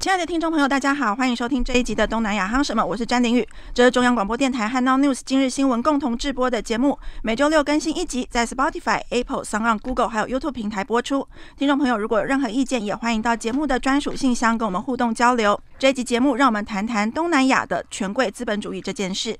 亲爱的听众朋友，大家好，欢迎收听这一集的东南亚夯什么，我是詹玲宇。这是中央广播电台和 Now News 今日新闻共同制播的节目，每周六更新一集，在 Spotify、Apple、s o n Google 还有 YouTube 平台播出。听众朋友如果有任何意见，也欢迎到节目的专属信箱跟我们互动交流。这一集节目，让我们谈谈东南亚的权贵资本主义这件事。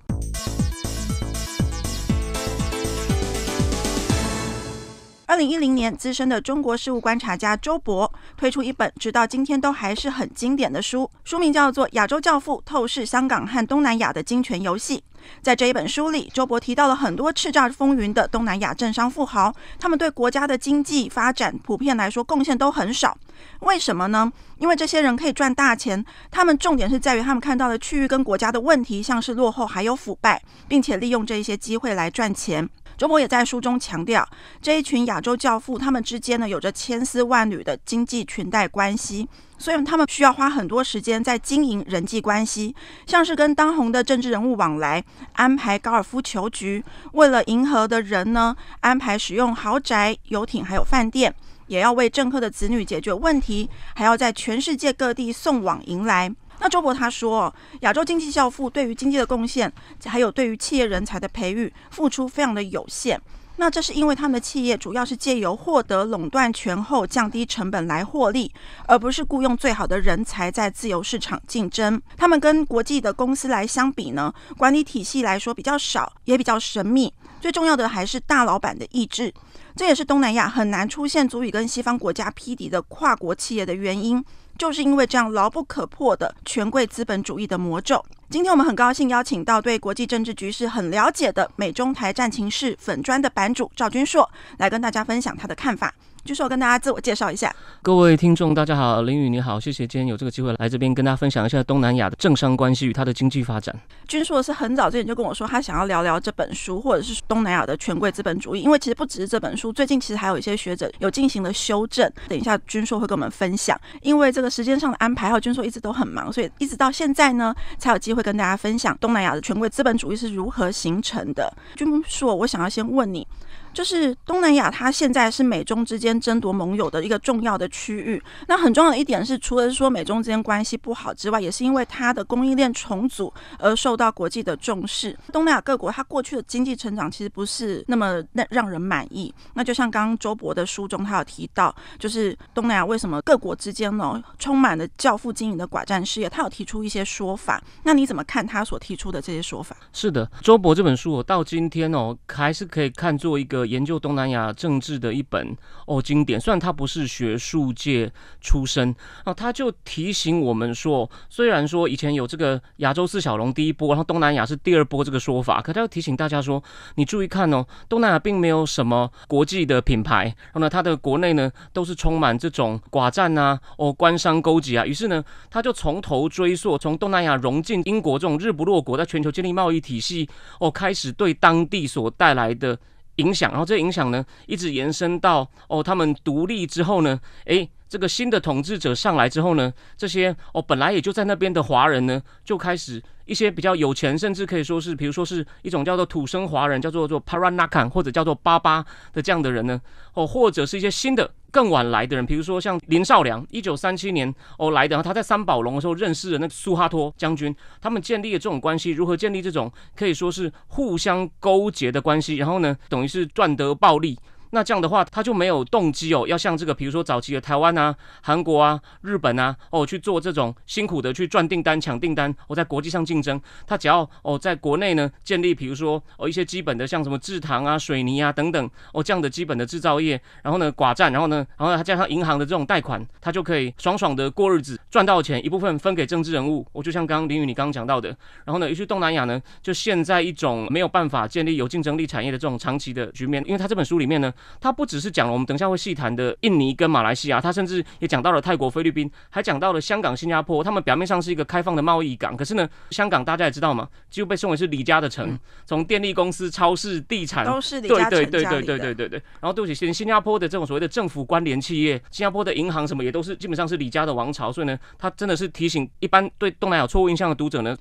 二零一零年，资深的中国事务观察家周博推出一本直到今天都还是很经典的书，书名叫做《亚洲教父：透视香港和东南亚的金权游戏》。在这一本书里，周博提到了很多叱咤风云的东南亚政商富豪，他们对国家的经济发展普遍来说贡献都很少。为什么呢？因为这些人可以赚大钱，他们重点是在于他们看到的区域跟国家的问题，像是落后还有腐败，并且利用这一些机会来赚钱。周博也在书中强调，这一群亚洲教父，他们之间呢有着千丝万缕的经济裙带关系，所以他们需要花很多时间在经营人际关系，像是跟当红的政治人物往来，安排高尔夫球局，为了迎合的人呢，安排使用豪宅、游艇还有饭店，也要为政客的子女解决问题，还要在全世界各地送往迎来。那周博他说，亚洲经济教父对于经济的贡献，还有对于企业人才的培育，付出非常的有限。那这是因为他们的企业主要是借由获得垄断权后降低成本来获利，而不是雇佣最好的人才在自由市场竞争。他们跟国际的公司来相比呢，管理体系来说比较少，也比较神秘。最重要的还是大老板的意志，这也是东南亚很难出现足以跟西方国家匹敌的跨国企业的原因。就是因为这样牢不可破的权贵资本主义的魔咒。今天我们很高兴邀请到对国际政治局势很了解的美中台战情室粉砖的版主赵君硕，来跟大家分享他的看法。君硕跟大家自我介绍一下。各位听众，大家好，林宇你好，谢谢今天有这个机会来这边跟大家分享一下东南亚的政商关系与它的经济发展。君硕是很早之前就跟我说，他想要聊聊这本书，或者是东南亚的权贵资本主义，因为其实不只是这本书，最近其实还有一些学者有进行了修正。等一下君硕会跟我们分享，因为这个时间上的安排，还有君硕一直都很忙，所以一直到现在呢，才有机会跟大家分享东南亚的权贵资本主义是如何形成的。君硕，我想要先问你。就是东南亚，它现在是美中之间争夺盟友的一个重要的区域。那很重要的一点是，除了说美中之间关系不好之外，也是因为它的供应链重组而受到国际的重视。东南亚各国它过去的经济成长其实不是那么那让人满意。那就像刚刚周博的书中他有提到，就是东南亚为什么各国之间呢充满了教父经营的寡占事业？他有提出一些说法。那你怎么看他所提出的这些说法？是的，周博这本书我到今天哦还是可以看作一个。研究东南亚政治的一本哦经典，虽然他不是学术界出身啊，他就提醒我们说，虽然说以前有这个亚洲四小龙第一波，然后东南亚是第二波这个说法，可他要提醒大家说，你注意看哦，东南亚并没有什么国际的品牌，然后呢，它的国内呢都是充满这种寡占啊，哦官商勾结啊，于是呢，他就从头追溯，从东南亚融进英国这种日不落国，在全球建立贸易体系哦，开始对当地所带来的。影响，然后这影响呢，一直延伸到哦，他们独立之后呢，诶，这个新的统治者上来之后呢，这些哦本来也就在那边的华人呢，就开始。一些比较有钱，甚至可以说是，比如说是一种叫做土生华人，叫做做 Paranakan 或者叫做巴巴的这样的人呢，哦，或者是一些新的更晚来的人，比如说像林少良，一九三七年哦来的，他在三宝龙的时候认识了那个苏哈托将军，他们建立了这种关系，如何建立这种可以说是互相勾结的关系，然后呢，等于是赚得暴利。那这样的话，他就没有动机哦，要像这个，比如说早期的台湾啊、韩国啊、日本啊，哦去做这种辛苦的去赚订单、抢订单，哦在国际上竞争。他只要哦在国内呢建立，比如说哦一些基本的像什么制糖啊、水泥啊等等哦这样的基本的制造业，然后呢寡占，然后呢，然后他加上银行的这种贷款，他就可以爽爽的过日子，赚到钱一部分分给政治人物。我就像刚刚林宇你刚刚讲到的，然后呢，尤其东南亚呢，就现在一种没有办法建立有竞争力产业的这种长期的局面，因为他这本书里面呢。他不只是讲了我们等一下会细谈的印尼跟马来西亚，他甚至也讲到了泰国、菲律宾，还讲到了香港、新加坡。他们表面上是一个开放的贸易港，可是呢，香港大家也知道嘛，几乎被称为是李家的城，从电力公司、超市、地产都是李对嘉诚对对对家里的对对对对。然后对不起，连新加坡的这种所谓的政府关联企业，新加坡的银行什么也都是基本上是李家的王朝，所以呢，他真的是提醒一般对东南亚有错误印象的读者呢，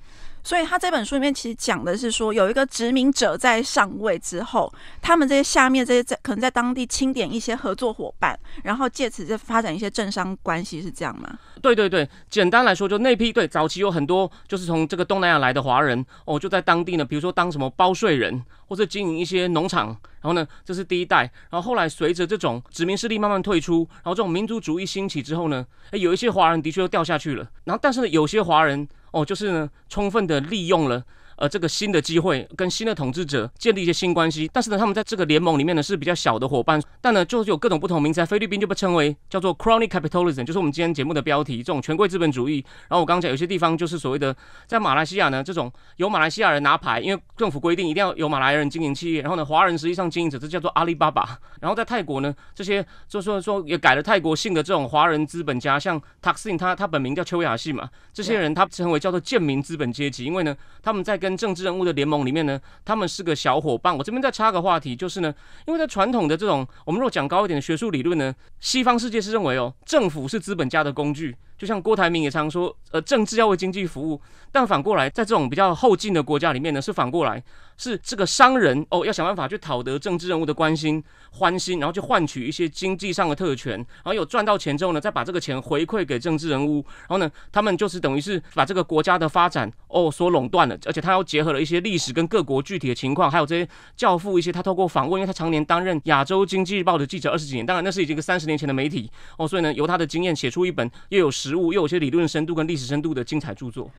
所以他这本书里面其实讲的是说，有一个殖民者在上位之后，他们这些下面这些在可能在当地清点一些合作伙伴，然后借此就发展一些政商关系，是这样吗？对对对，简单来说，就那批对早期有很多就是从这个东南亚来的华人哦，就在当地呢，比如说当什么包税人，或者经营一些农场，然后呢，这是第一代，然后后来随着这种殖民势力慢慢退出，然后这种民族主义兴起之后呢，诶有一些华人的确又掉下去了，然后但是呢，有些华人哦，就是呢，充分的利用了。呃，这个新的机会跟新的统治者建立一些新关系，但是呢，他们在这个联盟里面呢是比较小的伙伴，但呢就是有各种不同名词。菲律宾就被称为叫做 crony capitalism，就是我们今天节目的标题，这种权贵资本主义。然后我刚刚讲有些地方就是所谓的在马来西亚呢，这种由马来西亚人拿牌，因为政府规定一定要有马来人经营企业，然后呢华人实际上经营者，这叫做阿里巴巴。然后在泰国呢，这些就说说也改了泰国姓的这种华人资本家，像 t a x i n 他他本名叫邱雅信嘛，这些人他称为叫做贱民资本阶级，因为呢他们在跟政治人物的联盟里面呢，他们是个小伙伴。我这边再插个话题，就是呢，因为在传统的这种我们若讲高一点的学术理论呢，西方世界是认为哦，政府是资本家的工具。就像郭台铭也常说，呃，政治要为经济服务，但反过来，在这种比较后进的国家里面呢，是反过来，是这个商人哦，要想办法去讨得政治人物的关心、欢心，然后去换取一些经济上的特权，然后有赚到钱之后呢，再把这个钱回馈给政治人物，然后呢，他们就是等于是把这个国家的发展哦所垄断了，而且他又结合了一些历史跟各国具体的情况，还有这些教父一些他透过访问，因为他常年担任亚洲经济日报的记者二十几年，当然那是已经个三十年前的媒体哦，所以呢，由他的经验写出一本又有实物又有些理论深度跟历史深度的精彩著作。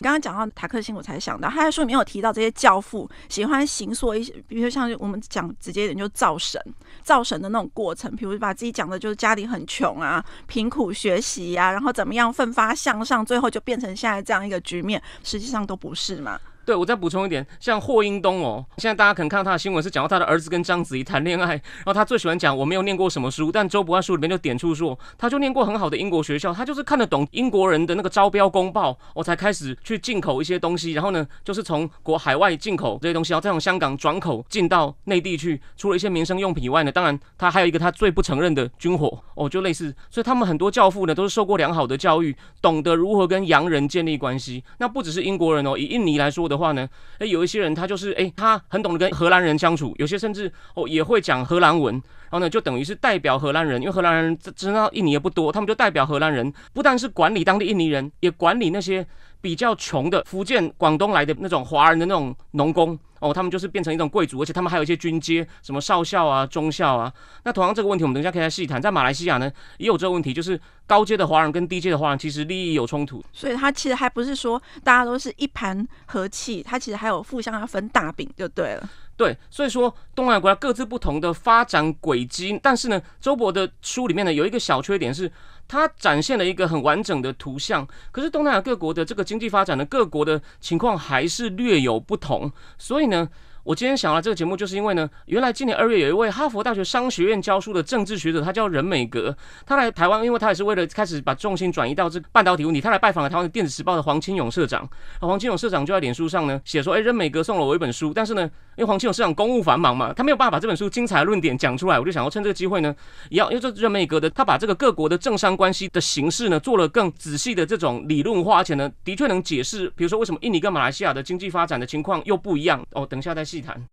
你刚刚讲到塔克辛，我才想到，他在书里面有提到这些教父喜欢行塑一些，比如说像我们讲直接一点，就造神、造神的那种过程，比如把自己讲的就是家里很穷啊，贫苦学习呀、然后怎么样奋发向上，最后就变成现在这样一个局面，实际上都不是嘛。对，我再补充一点，像霍英东哦，现在大家可能看到他的新闻是讲到他的儿子跟章子怡谈恋爱，然后他最喜欢讲我没有念过什么书，但周伯安书里面就点出说，他就念过很好的英国学校，他就是看得懂英国人的那个招标公报，我才开始去进口一些东西，然后呢，就是从国海外进口这些东西，然后再从香港转口进到内地去，除了一些民生用品以外呢，当然他还有一个他最不承认的军火哦，就类似，所以他们很多教父呢都是受过良好的教育，懂得如何跟洋人建立关系。那不只是英国人哦，以印尼来说的话呢，哎，有一些人他就是哎，他很懂得跟荷兰人相处，有些甚至哦也会讲荷兰文，然后呢就等于是代表荷兰人，因为荷兰人知知道印尼也不多，他们就代表荷兰人，不但是管理当地印尼人，也管理那些比较穷的福建、广东来的那种华人的那种农工。哦，他们就是变成一种贵族，而且他们还有一些军阶，什么少校啊、中校啊。那同样这个问题，我们等一下可以再细谈。在马来西亚呢，也有这个问题，就是高阶的华人跟低阶的华人其实利益有冲突。所以他其实还不是说大家都是一盘和气，他其实还有互相要分大饼就对了。对，所以说东南亚国家各自不同的发展轨迹，但是呢，周博的书里面呢有一个小缺点是，它展现了一个很完整的图像，可是东南亚各国的这个经济发展呢，各国的情况还是略有不同，所以呢。我今天想到这个节目，就是因为呢，原来今年二月有一位哈佛大学商学院教书的政治学者，他叫任美格，他来台湾，因为他也是为了开始把重心转移到这个半导体问题，他来拜访了台湾的电子时报的黄清勇社长。黄清勇社长就在脸书上呢写说，哎，任美格送了我一本书，但是呢，因为黄清勇市长公务繁忙嘛，他没有办法把这本书精彩的论点讲出来，我就想要趁这个机会呢，也要因为这任美格的他把这个各国的政商关系的形式呢做了更仔细的这种理论化，而且呢，的确能解释，比如说为什么印尼跟马来西亚的经济发展的情况又不一样。哦，等一下再细谈。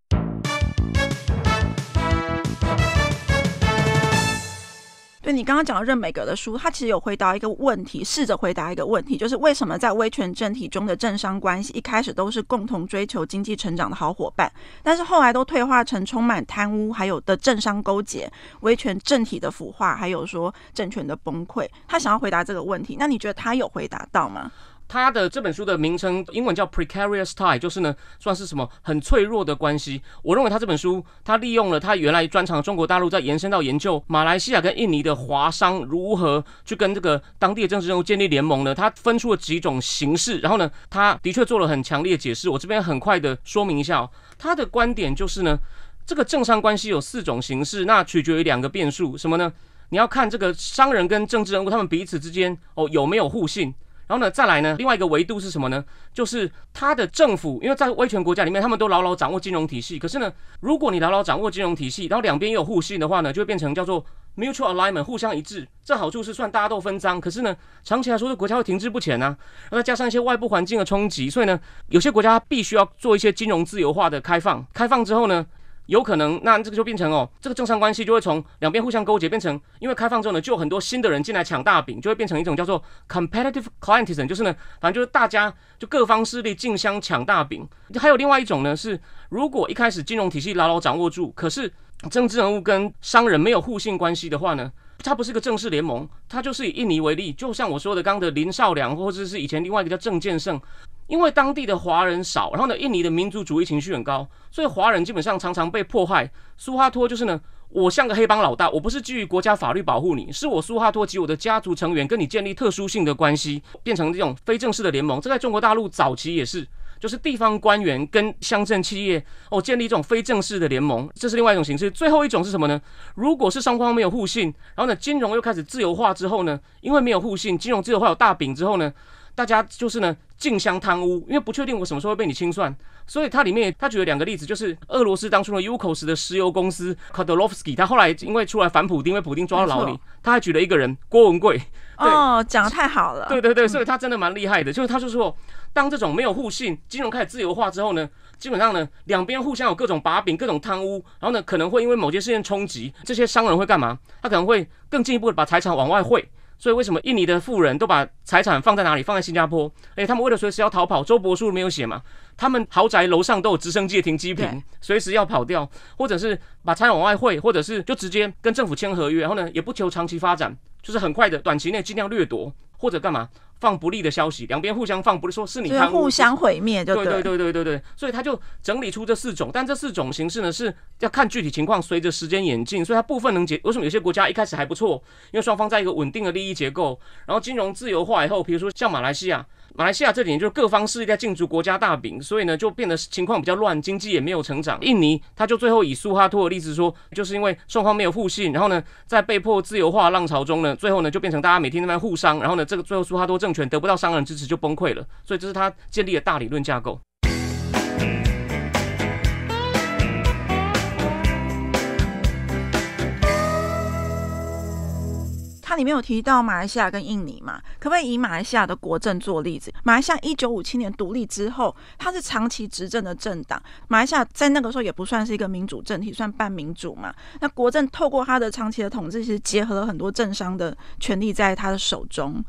对你刚刚讲到任美格的书，他其实有回答一个问题，试着回答一个问题，就是为什么在威权政体中的政商关系一开始都是共同追求经济成长的好伙伴，但是后来都退化成充满贪污，还有的政商勾结、威权政体的腐化，还有说政权的崩溃。他想要回答这个问题，那你觉得他有回答到吗？他的这本书的名称英文叫 Precarious Tie，就是呢算是什么很脆弱的关系。我认为他这本书，他利用了他原来专长中国大陆，再延伸到研究马来西亚跟印尼的华商如何去跟这个当地的政治人物建立联盟呢？他分出了几种形式，然后呢，他的确做了很强烈的解释。我这边很快的说明一下哦，他的观点就是呢，这个政商关系有四种形式，那取决于两个变数，什么呢？你要看这个商人跟政治人物他们彼此之间哦有没有互信。然后呢，再来呢，另外一个维度是什么呢？就是他的政府，因为在威权国家里面，他们都牢牢掌握金融体系。可是呢，如果你牢牢掌握金融体系，然后两边又有互信的话呢，就会变成叫做 mutual alignment，互相一致。这好处是算大家都分赃，可是呢，长期来说，这国家会停滞不前啊。然后再加上一些外部环境的冲击，所以呢，有些国家必须要做一些金融自由化的开放。开放之后呢？有可能，那这个就变成哦，这个政商关系就会从两边互相勾结，变成因为开放之后呢，就有很多新的人进来抢大饼，就会变成一种叫做 competitive clientism，就是呢，反正就是大家就各方势力竞相抢大饼。还有另外一种呢，是如果一开始金融体系牢牢掌握住，可是政治人物跟商人没有互信关系的话呢，它不是个正式联盟，它就是以印尼为例，就像我说的刚刚的林少良，或者是以前另外一个叫郑建胜。因为当地的华人少，然后呢，印尼的民族主义情绪很高，所以华人基本上常常被迫害。苏哈托就是呢，我像个黑帮老大，我不是基于国家法律保护你，是我苏哈托及我的家族成员跟你建立特殊性的关系，变成这种非正式的联盟。这在中国大陆早期也是，就是地方官员跟乡镇企业哦建立这种非正式的联盟，这是另外一种形式。最后一种是什么呢？如果是双方没有互信，然后呢，金融又开始自由化之后呢，因为没有互信，金融自由化有大饼之后呢？大家就是呢，竞相贪污，因为不确定我什么时候会被你清算，所以它里面他举了两个例子，就是俄罗斯当初的 Yukos 的石油公司 k a d o l o v s k y 他后来因为出来反普丁，被普丁抓到牢里，他还举了一个人郭文贵。哦，讲的太好了。对对对，所以他真的蛮厉害的，就是他就说，当这种没有互信，金融开始自由化之后呢，基本上呢，两边互相有各种把柄、各种贪污，然后呢，可能会因为某些事件冲击，这些商人会干嘛？他可能会更进一步的把财产往外汇。所以为什么印尼的富人都把财产放在哪里？放在新加坡？哎，他们为了随时要逃跑，周伯书没有写嘛？他们豪宅楼上都有直升机停机坪，随时要跑掉，或者是把财产往外汇，或者是就直接跟政府签合约，然后呢，也不求长期发展，就是很快的短期内尽量掠夺，或者干嘛？放不利的消息，两边互相放，不是说是你贪污，互相毁灭，对对对对对对，所以他就整理出这四种，但这四种形式呢是要看具体情况，随着时间演进，所以它部分能解。为什么有些国家一开始还不错？因为双方在一个稳定的利益结构，然后金融自由化以后，比如说像马来西亚。马来西亚这几年就是各方势力在竞逐国家大饼，所以呢就变得情况比较乱，经济也没有成长。印尼他就最后以苏哈托的例子说，就是因为双方没有互信，然后呢在被迫自由化浪潮中呢，最后呢就变成大家每天在那互伤，然后呢这个最后苏哈托政权得不到商人支持就崩溃了。所以这是他建立的大理论架构。它里面有提到马来西亚跟印尼嘛，可不可以以马来西亚的国政做例子？马来西亚一九五七年独立之后，它是长期执政的政党。马来西亚在那个时候也不算是一个民主政体，算半民主嘛。那国政透过它的长期的统治，其实结合了很多政商的权力在他的手中。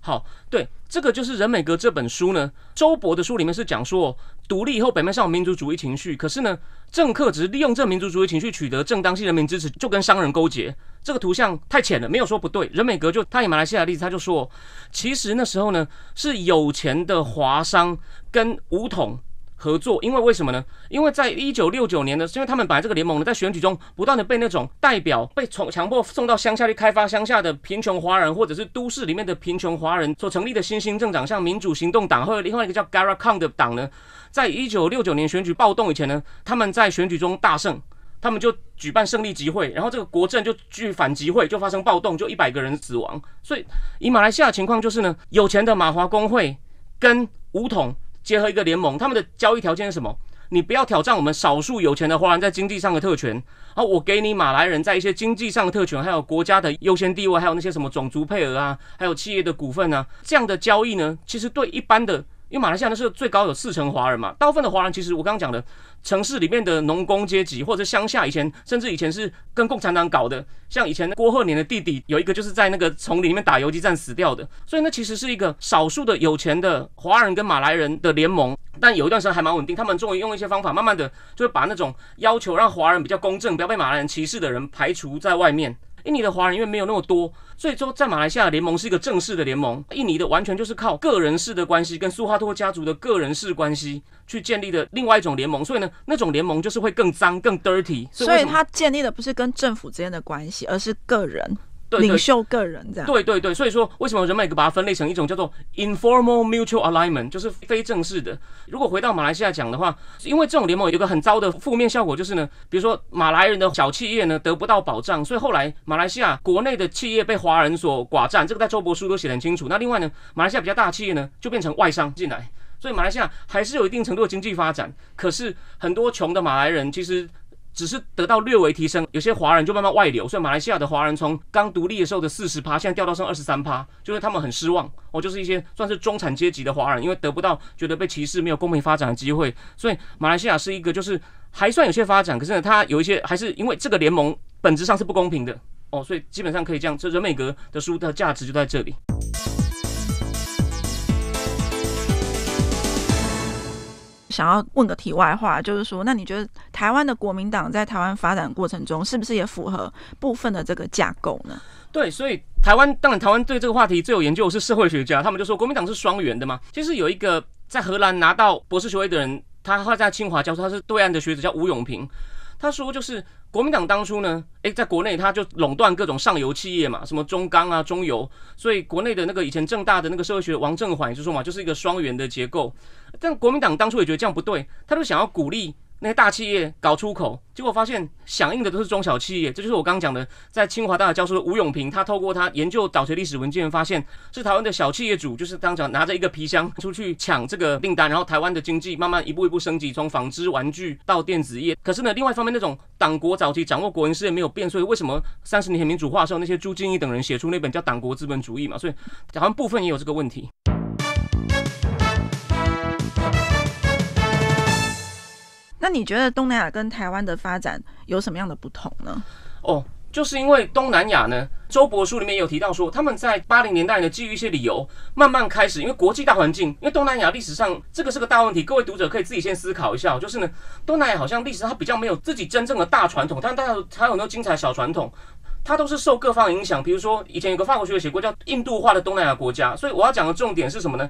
好，对，这个就是《人美格》这本书呢。周博的书里面是讲说，独立以后表面上有民族主义情绪，可是呢，政客只是利用这民族主义情绪取得正当性人民支持，就跟商人勾结。这个图像太浅了，没有说不对。任美格就他以马来西亚的例子，他就说，其实那时候呢，是有钱的华商跟武统。合作，因为为什么呢？因为在一九六九年呢，是因为他们本来这个联盟呢，在选举中不断的被那种代表被从强迫送到乡下去开发乡下的贫穷华人，或者是都市里面的贫穷华人所成立的新兴政党，像民主行动党，或者另外一个叫 Gara Kong 的党呢，在一九六九年选举暴动以前呢，他们在选举中大胜，他们就举办胜利集会，然后这个国政就举反集会，就发生暴动，就一百个人死亡。所以以马来西亚情况就是呢，有钱的马华工会跟武统。结合一个联盟，他们的交易条件是什么？你不要挑战我们少数有钱的华人在经济上的特权，好，我给你马来人在一些经济上的特权，还有国家的优先地位，还有那些什么种族配额啊，还有企业的股份啊，这样的交易呢，其实对一般的。因为马来西亚呢是最高有四成华人嘛，大部分的华人其实我刚刚讲的城市里面的农工阶级或者乡下以前甚至以前是跟共产党搞的，像以前郭鹤年的弟弟有一个就是在那个丛林里面打游击战死掉的，所以那其实是一个少数的有钱的华人跟马来人的联盟，但有一段时间还蛮稳定，他们终于用一些方法，慢慢的就会把那种要求让华人比较公正，不要被马来人歧视的人排除在外面。印尼的华人因为没有那么多，所以说在马来西亚联盟是一个正式的联盟。印尼的完全就是靠个人式的关系，跟苏哈托家族的个人式关系去建立的另外一种联盟。所以呢，那种联盟就是会更脏、更 dirty。所以他建立的不是跟政府之间的关系，而是个人。对领袖个人这样，对对对，所以说为什么人脉格把它分类成一种叫做 informal mutual alignment，就是非正式的。如果回到马来西亚讲的话，因为这种联盟有一个很糟的负面效果，就是呢，比如说马来人的小企业呢得不到保障，所以后来马来西亚国内的企业被华人所寡占，这个在周博书都写得很清楚。那另外呢，马来西亚比较大的企业呢就变成外商进来，所以马来西亚还是有一定程度的经济发展，可是很多穷的马来人其实。只是得到略微提升，有些华人就慢慢外流，所以马来西亚的华人从刚独立的时候的四十趴，现在掉到剩二十三趴，就是他们很失望。哦，就是一些算是中产阶级的华人，因为得不到觉得被歧视、没有公平发展的机会，所以马来西亚是一个就是还算有些发展，可是呢，它有一些还是因为这个联盟本质上是不公平的。哦，所以基本上可以这样，这人美格的书的价值就在这里。想要问个题外话，就是说，那你觉得台湾的国民党在台湾发展过程中，是不是也符合部分的这个架构呢？对，所以台湾当然台湾对这个话题最有研究的是社会学家，他们就说国民党是双元的嘛。其实有一个在荷兰拿到博士学位的人，他他在清华教授，他是对岸的学者，叫吴永平。他说，就是国民党当初呢，诶，在国内他就垄断各种上游企业嘛，什么中钢啊、中油，所以国内的那个以前正大的那个社会学王正环就说嘛，就是一个双元的结构。但国民党当初也觉得这样不对，他就想要鼓励。那些大企业搞出口，结果发现响应的都是中小企业，这就是我刚刚讲的，在清华大学教授的吴永平，他透过他研究早期历史文件，发现是台湾的小企业主，就是当讲拿着一个皮箱出去抢这个订单，然后台湾的经济慢慢一步一步升级，从纺织玩具到电子业。可是呢，另外一方面，那种党国早期掌握国营事业没有变，所以为什么三十年前民主化的时候，那些朱敬一等人写出那本叫《党国资本主义》嘛？所以台湾部分也有这个问题。那你觉得东南亚跟台湾的发展有什么样的不同呢？哦，就是因为东南亚呢，周博书里面有提到说，他们在八零年代呢，基于一些理由，慢慢开始，因为国际大环境，因为东南亚历史上这个是个大问题，各位读者可以自己先思考一下，就是呢，东南亚好像历史上它比较没有自己真正的大传统，但大家还有那精彩小传统，它都是受各方影响。比如说以前有个法国学者写过叫印度化的东南亚国家，所以我要讲的重点是什么呢？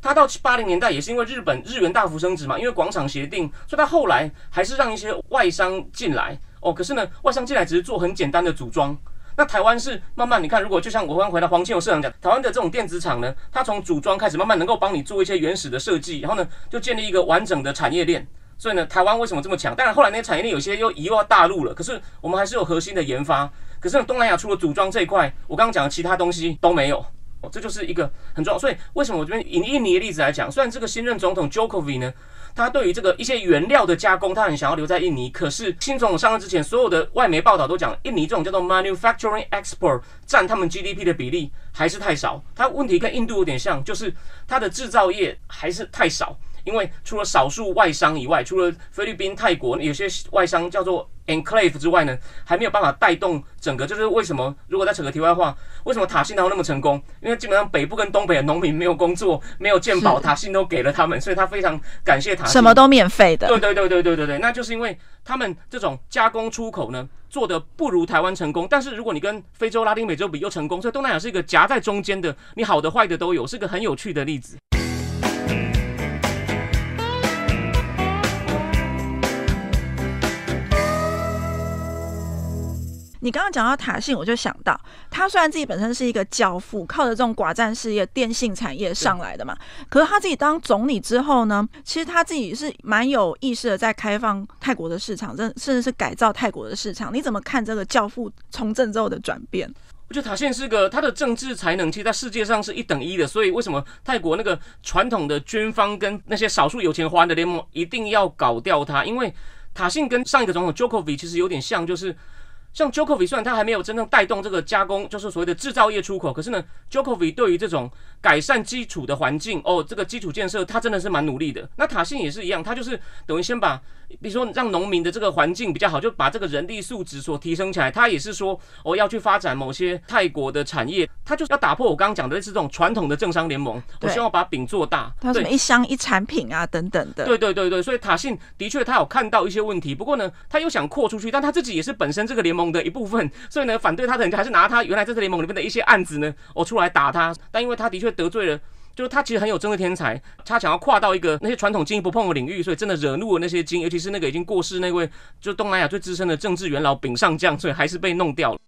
他到八零年代也是因为日本日元大幅升值嘛，因为广场协定，所以他后来还是让一些外商进来哦。可是呢，外商进来只是做很简单的组装。那台湾是慢慢，你看，如果就像我刚回到黄庆友社长讲，台湾的这种电子厂呢，它从组装开始，慢慢能够帮你做一些原始的设计，然后呢，就建立一个完整的产业链。所以呢，台湾为什么这么强？当然后来那些产业链有些又移到大陆了，可是我们还是有核心的研发。可是呢，东南亚除了组装这一块，我刚刚讲的其他东西都没有。哦，这就是一个很重要，所以为什么我这边以印尼的例子来讲，虽然这个新任总统 Jokowi 呢，他对于这个一些原料的加工，他很想要留在印尼，可是新总统上任之前，所有的外媒报道都讲，印尼这种叫做 manufacturing export 占他们 GDP 的比例还是太少。它问题跟印度有点像，就是它的制造业还是太少。因为除了少数外商以外，除了菲律宾、泰国有些外商叫做 enclave 之外呢，还没有办法带动整个。就是为什么？如果再扯个题外话，为什么塔信他那么成功？因为基本上北部跟东北的农民没有工作，没有健保，塔信都给了他们，所以他非常感谢塔信。什么都免费的。对对对对对对对，那就是因为他们这种加工出口呢，做的不如台湾成功。但是如果你跟非洲、拉丁美洲比又成功，所以东南亚是一个夹在中间的，你好的坏的都有，是个很有趣的例子。你刚刚讲到塔信，我就想到他虽然自己本身是一个教父，靠着这种寡占事业、电信产业上来的嘛，可是他自己当总理之后呢，其实他自己是蛮有意识的，在开放泰国的市场，甚甚至是改造泰国的市场。你怎么看这个教父从政之后的转变？我觉得塔信是个他的政治才能，其实在世界上是一等一的。所以为什么泰国那个传统的军方跟那些少数有钱华人的联盟一定要搞掉他？因为塔信跟上一个总统 Jokowi 其实有点像，就是。像 j o k o v i 虽然他还没有真正带动这个加工，就是所谓的制造业出口，可是呢 j o k o v i 对于这种改善基础的环境，哦，这个基础建设，他真的是蛮努力的。那塔信也是一样，他就是等于先把。比如说，让农民的这个环境比较好，就把这个人力素质所提升起来。他也是说，哦要去发展某些泰国的产业，他就是要打破我刚刚讲的类似这种传统的政商联盟。我希望把饼做大。他什么一箱一产品啊，等等的。对对对对，所以塔信的确他有看到一些问题，不过呢，他又想扩出去，但他自己也是本身这个联盟的一部分，所以呢，反对他的人还是拿他原来在这联盟里面的一些案子呢，我出来打他。但因为他的确得罪了，就是他其实很有政治天才，他想要跨到一个那些传统精英不碰的领域，所以真的惹怒了那些精，尤其是那个已经过世那位，就东南亚最资深的政治元老丙上将，所以还是被弄掉了。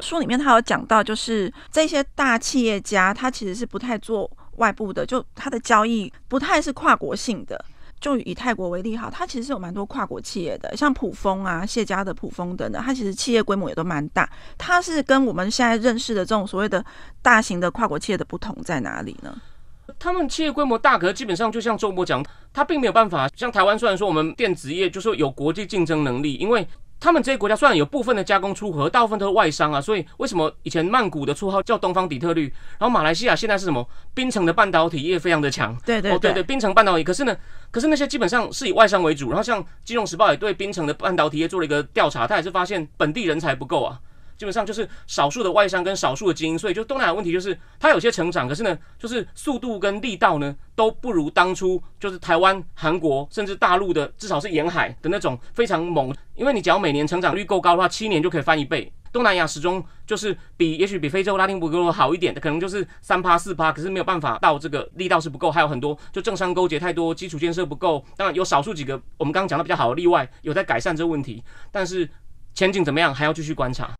书里面他有讲到，就是这些大企业家，他其实是不太做外部的，就他的交易不太是跨国性的。就以泰国为例，哈，它其实是有蛮多跨国企业的，像普丰啊、谢家的普丰等等，它其实企业规模也都蛮大。它是跟我们现在认识的这种所谓的大型的跨国企业的不同在哪里呢？他们企业规模大，可基本上就像周博讲，他并没有办法像台湾，虽然说我们电子业就说有国际竞争能力，因为。他们这些国家虽然有部分的加工出口，大部分都是外商啊，所以为什么以前曼谷的绰号叫东方底特律？然后马来西亚现在是什么？槟城的半导体业非常的强。对对对对，槟城半导体。可是呢，可是那些基本上是以外商为主。然后像《金融时报》也对槟城的半导体业做了一个调查，他也是发现本地人才不够啊。基本上就是少数的外商跟少数的精英，所以就东南亚问题就是它有些成长，可是呢，就是速度跟力道呢都不如当初就是台湾、韩国甚至大陆的，至少是沿海的那种非常猛。因为你只要每年成长率够高的话，七年就可以翻一倍。东南亚始终就是比也许比非洲、拉丁美洲好一点，可能就是三趴四趴，可是没有办法到这个力道是不够，还有很多就政商勾结太多，基础建设不够。当然有少数几个我们刚刚讲的比较好的例外，有在改善这个问题，但是前景怎么样还要继续观察。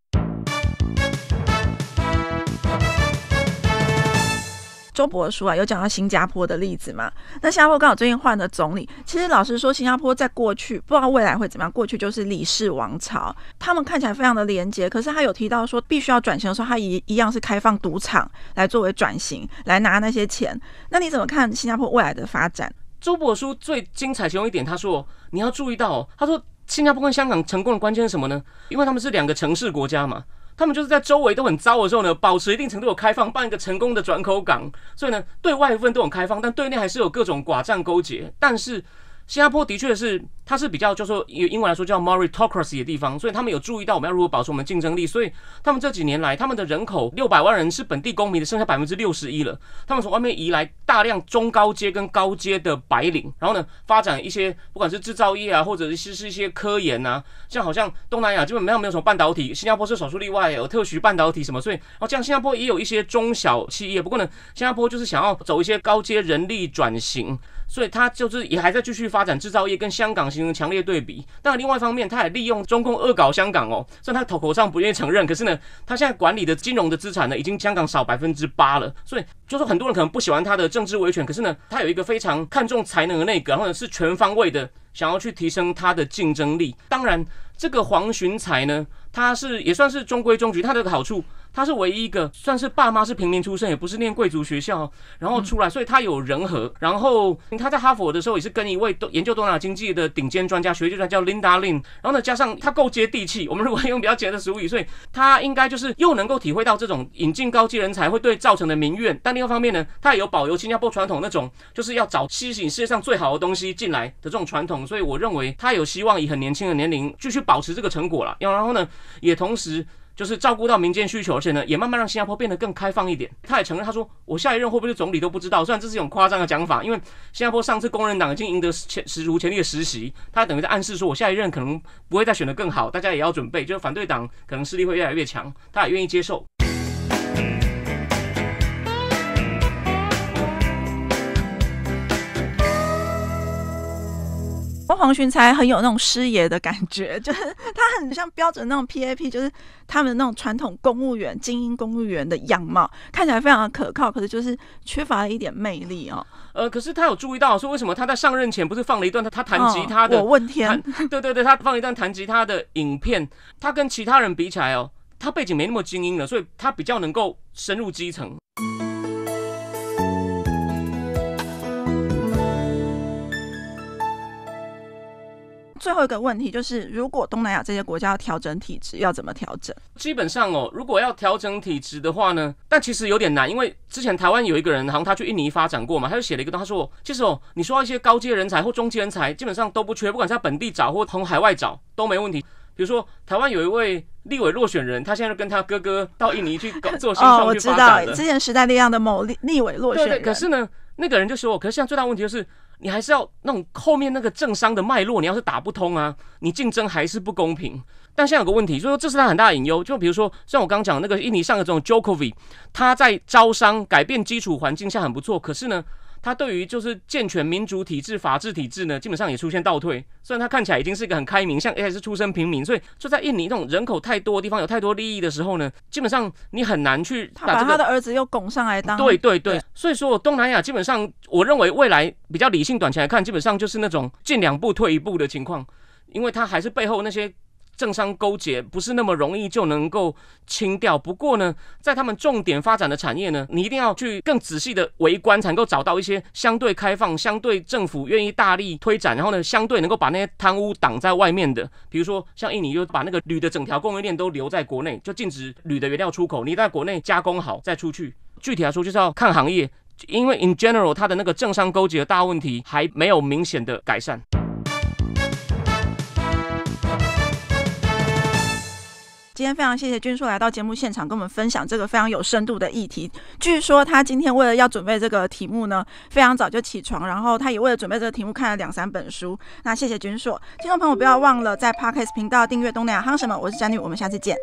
周博书啊，有讲到新加坡的例子嘛？那新加坡刚好最近换了总理。其实老实说，新加坡在过去不知道未来会怎么样。过去就是李氏王朝，他们看起来非常的廉洁。可是他有提到说，必须要转型的时候，他一一样是开放赌场来作为转型，来拿那些钱。那你怎么看新加坡未来的发展？周博书最精彩其中一点，他说你要注意到，他说新加坡跟香港成功的关键是什么呢？因为他们是两个城市国家嘛。他们就是在周围都很糟的时候呢，保持一定程度的开放，办一个成功的转口港，所以呢，对外部分都很开放，但对内还是有各种寡占勾结。但是新加坡的确是。它是比较，就说以英文来说叫 meritocracy 的地方，所以他们有注意到我们要如何保持我们竞争力，所以他们这几年来，他们的人口六百万人是本地公民的，剩下百分之六十一了。他们从外面移来大量中高阶跟高阶的白领，然后呢，发展一些不管是制造业啊，或者是是一些科研啊，像好像东南亚基本上没有什么半导体，新加坡是少数例外，有特许半导体什么，所以然后这样新加坡也有一些中小企业，不过呢，新加坡就是想要走一些高阶人力转型，所以它就是也还在继续发展制造业，跟香港形成强烈对比。但另外一方面，他也利用中共恶搞香港哦，虽然他口头上不愿意承认，可是呢，他现在管理的金融的资产呢，已经香港少百分之八了。所以就是很多人可能不喜欢他的政治维权，可是呢，他有一个非常看重才能的那个，然后呢是全方位的想要去提升他的竞争力。当然，这个黄循才呢，他是也算是中规中矩，他的好处。他是唯一一个算是爸妈是平民出身，也不是念贵族学校，然后出来，所以他有人和。然后他在哈佛的时候也是跟一位研究东南亚经济的顶尖专家，学界专家叫 Linda Lin。然后呢，加上他够接地气，我们如果用比较简单的俗语，所以他应该就是又能够体会到这种引进高级人才会对造成的民怨。但另一方面呢，他也有保留新加坡传统那种就是要找吸引世界上最好的东西进来的这种传统。所以我认为他有希望以很年轻的年龄继续保持这个成果了。然后呢，也同时。就是照顾到民间需求，而且呢，也慢慢让新加坡变得更开放一点。他也承认，他说我下一任会不会是总理都不知道。虽然这是一种夸张的讲法，因为新加坡上次工人党已经赢得前史无前例的实习，他等于在暗示说，我下一任可能不会再选得更好，大家也要准备，就是反对党可能势力会越来越强，他也愿意接受。黄循才很有那种师爷的感觉，就是他很像标准那种 PAP，就是他们那种传统公务员、精英公务员的样貌，看起来非常的可靠，可是就是缺乏了一点魅力哦。呃，可是他有注意到说，为什么他在上任前不是放了一段他他弹吉他的？我问天，对对对，他放一段弹吉他的影片，他跟其他人比起来哦，他背景没那么精英了，所以他比较能够深入基层。最后一个问题就是，如果东南亚这些国家要调整体质，要怎么调整？基本上哦，如果要调整体质的话呢，但其实有点难，因为之前台湾有一个人，好像他去印尼发展过嘛，他就写了一个，他说，其实哦，你说一些高阶人才或中阶人才，基本上都不缺，不管是在本地找或从海外找都没问题。比如说，台湾有一位立委落选人，他现在就跟他哥哥到印尼去搞做新创去发展的。之前时代力量的某立立委落选人，可是呢，那个人就说，可是现在最大问题就是。你还是要那种后面那个政商的脉络，你要是打不通啊，你竞争还是不公平。但现在有个问题，就是说这是他很大的隐忧。就比如说像我刚刚讲那个印尼上的这种 Jokovi，他在招商改变基础环境下很不错，可是呢，他对于就是健全民主体制、法治体制呢，基本上也出现倒退。虽然他看起来已经是一个很开明，像也是出身平民，所以就在印尼那种人口太多的地方，有太多利益的时候呢，基本上你很难去他把他的儿子又拱上来当。对对对，所以说东南亚基本上，我认为未来比较理性短期来看，基本上就是那种进两步退一步的情况，因为他还是背后那些。政商勾结不是那么容易就能够清掉。不过呢，在他们重点发展的产业呢，你一定要去更仔细的围观，才能够找到一些相对开放、相对政府愿意大力推展，然后呢，相对能够把那些贪污挡在外面的。比如说，像印尼就把那个铝的整条供应链都留在国内，就禁止铝的原料出口，你在国内加工好再出去。具体来说，就是要看行业，因为 in general 它的那个政商勾结的大问题还没有明显的改善。今天非常谢谢君硕来到节目现场，跟我们分享这个非常有深度的议题。据说他今天为了要准备这个题目呢，非常早就起床，然后他也为了准备这个题目看了两三本书。那谢谢君硕，听众朋友不要忘了在 Podcast 频道订阅东南亚夯什么，我是詹女，我们下次见。